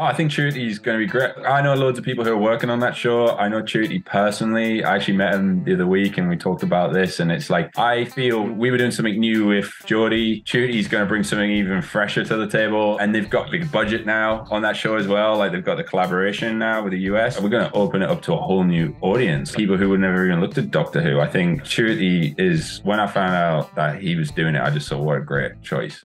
Oh, I think Ncuti is going to be great. I know loads of people who are working on that show. I know Ncuti personally. I actually met him the other week and we talked about this. And it's like, I feel we were doing something new with Jodie. Ncuti is going to bring something even fresher to the table. And they've got big budget now on that show as well. Like they've got the collaboration now with the US. We're going to open it up to a whole new audience. People who would never even looked at Doctor Who. I think Ncuti is, when I found out that he was doing it, I just thought, what a great choice.